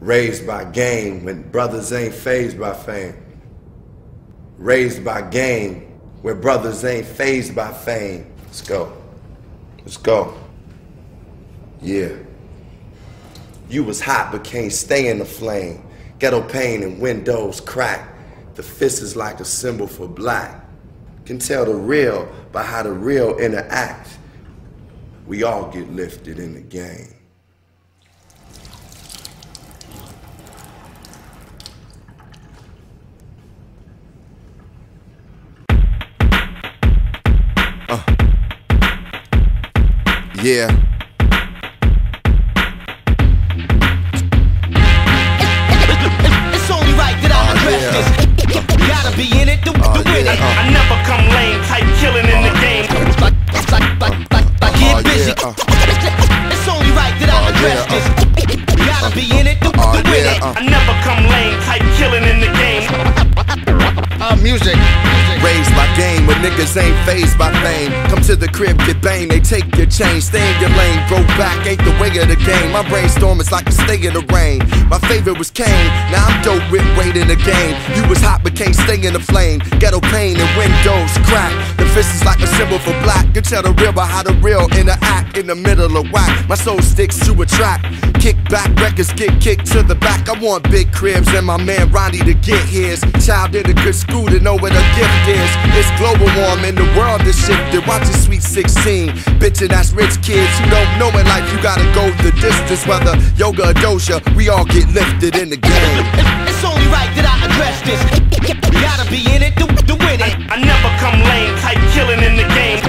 Raised by game when brothers ain't phased by fame. Raised by game where brothers ain't phased by fame. Let's go. Let's go. Yeah. You was hot but can't stay in the flame. Ghetto pain and windows crack. The fist is like a symbol for black. Can tell the real by how the real interact. We all get lifted in the game. Yeah. Niggas ain't phased by fame. Come to the crib, get bang, they take your chain. Stay in your lane, grow back, ain't the way of the game. My brainstorm is like a stay in the rain. My favorite was Kane, now I'm dope with weight in the game. You was hot but can't stay in the flame. Ghetto pain and windows crack. The fist is like a symbol for black. You tell the real by how the real interact in the middle of whack. My soul sticks to a track. Kick back, records get kicked to the back. I want big cribs and my man Ronnie to get his. Child in a good school to know where the gift is. It's global warming, the world is shifted. Watch Watching Sweet 16. Bitchin' that's rich kids who don't know in life. You gotta go the distance, whether yoga or doja. We all get lifted in the game. It's only right that I address this. Gotta be in it to, to win it. I, never come lame, type killing in the game.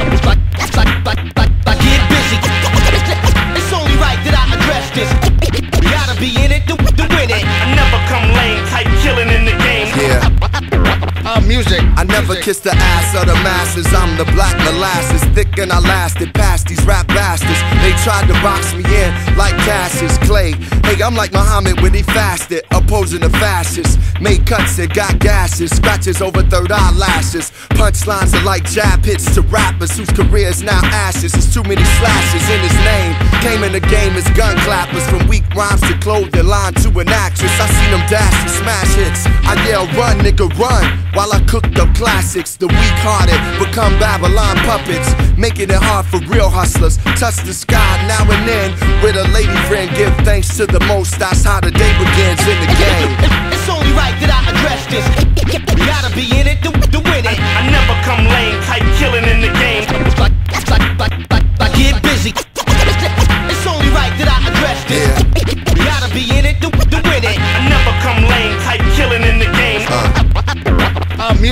I get busy. It's only right that I address this. Gotta be in it to, to win it. I, never come lame, Uh, music. I never kissed the ass of the masses. I'm the black molasses, thick and I lasted past these rap bastards. They tried to box me in like Cassius Clay. Hey, I'm like Muhammad when he fasted, opposing the fascists. Made cuts and got gashes, scratches over third eyelashes. Punchlines are like jab hits to rappers whose careers now ashes. There's too many slashes in his name. Came in the game as gun clappers, from weak rhymes to clothing line to an actress. I seen them dash and smash hits. I yell, run, nigga, run. While I cooked up classics, the weak hearted become Babylon puppets, making it hard for real hustlers. Touch the sky now and then with a lady friend. Give thanks to the most, that's how the day begins in the game. It's only right that I address this. Gotta be in it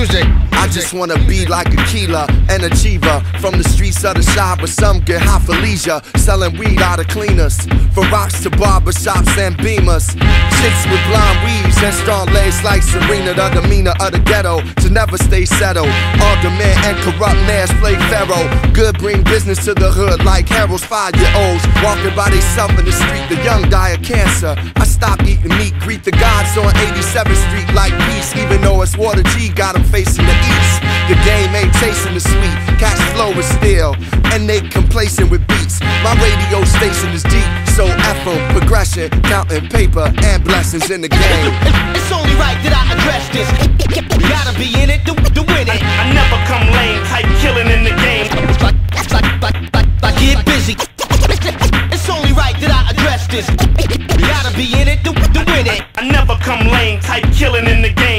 music. I just wanna be like a killer, an achiever From the streets of the shop, but some get hot for leisure. Selling weed out of cleaners. From rocks to barbershops and beamers. Chicks with blonde weaves and strong legs like Serena. The demeanor of the ghetto to never stay settled. Aldermen and corrupt mayors play pharaoh. Good bring business to the hood like Harold's five-year-olds. Walking by themselves in the street, the young die of cancer. I stop eating meat, greet the gods on 87th Street like peace Even though it's Water G got 'em facing the east The game ain't tasting the sweet, cash flow is still And they complacent with beats My radio station is deep, so F 'em, progression Counting paper and blessings in the game It's only right that I address this. Gotta be in it to, to win it. I, I never come lame, type killing in the game. Like, like, like, like, I get busy. It's only right that I address this. Be in it to, to win it. I never come lame, type killing in the game.